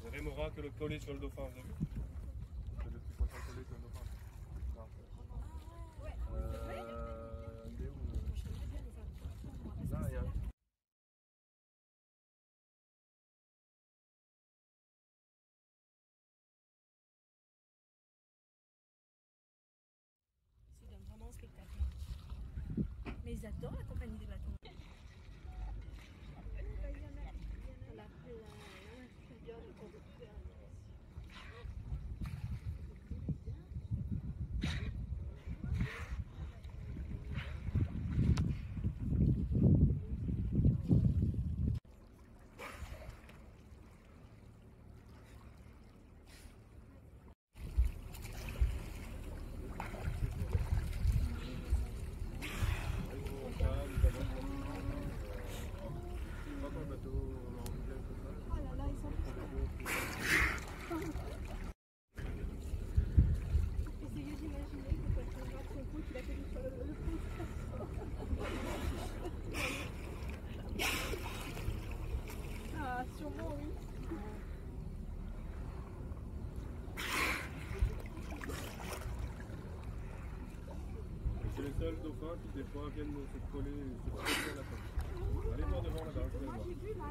Vous avez Mora que le collet sur le dauphin, vous avez vu? Sûrement, oui. C'est les seuls dauphins qui, des fois, viennent se coller et se coller à la tête. Allez voir devant là-bas, vous allez voir.